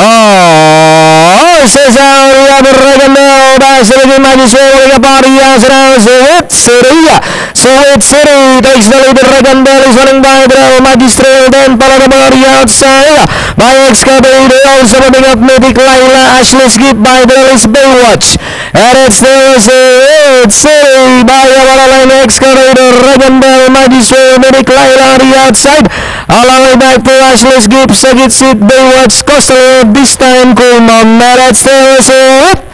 Oh, Cesaria Berregandel Basel di Magiswell Caparia Sweet City Sweet City takes the lead Berregandel is running by oh, the Magistrel then Palagabari outside. By Excavator also moving up Medic Laila Ashley Skip by the Alice Baywatch. And it's still Sweet City by Avalane Excavator Regandel Magistrel Medic Laila on the outside the way back to Ashley Skip Second seat Baywatch Coastal this time Kulman Merit still Sweet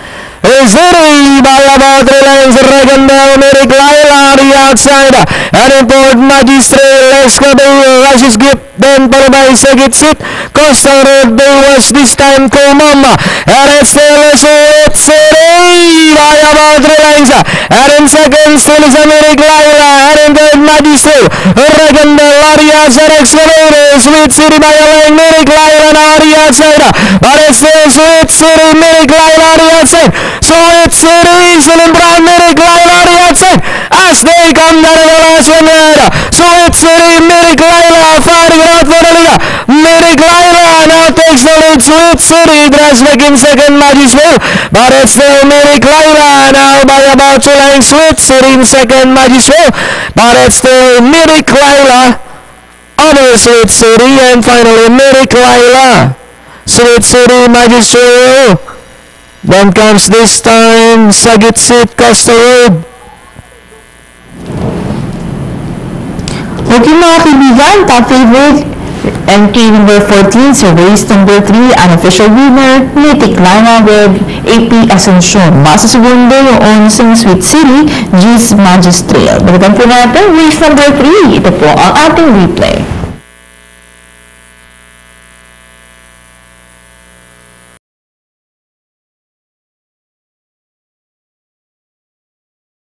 City by about lengths Regandel Medic Laila on the outside. And import Magistrel Excavator Ashley Skip then followed by Second seat Coastal Road Baywatch this time and it's still Sweet City and in second is Americ Laila in third Magistrel Regandel Arias and Excavator Sweet City by a length Americ Laila but it's still Sweet City Americ Laila the outside Sweet City Slim Brown Americ Laila the outside as they come down the last one Sweet City Americ Laila fighting Americ Laila now takes the lead Sweet City Drasvik in second Magic Magiswell but it's still Americ Laila now by about two lengths Sweet City in second Magic Magiswell but it's still Americ Laila over Sweet City and finally Americ Laila Sweet City Magiswell then comes this time Sagit Seat Costa Road Okay mga kaibigan, top favorite entry number 14 sa race number 3, unofficial winner, Mythic Lana with AP Asuncion. Basta segundo yung onsang Sweet City, G's Magistrale. Balikan po natin, race number 3. Ito po ang ating replay.